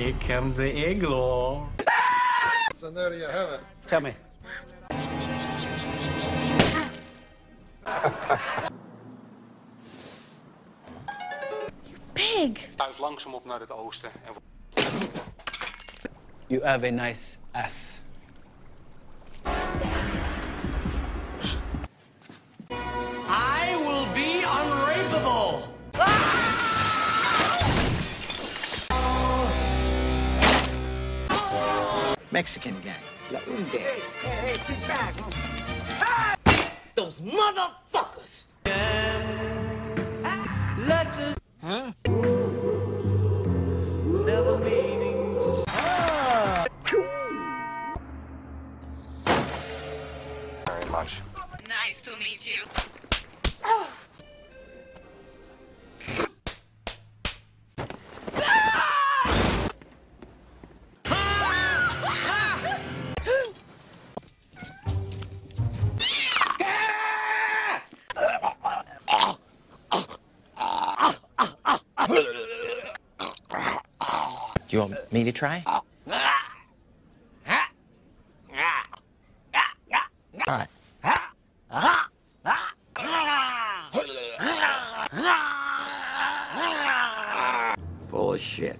Here comes the igloo. So there you have it. Tell me. You pig. Tuif langzaam op naar het oosten. En... You have a nice ass. Mexican gang. Hey, hey, hey! Get back! Ah! Those motherfuckers. Huh? Very much. Nice to meet you. You want me to try? All right. Full of shit.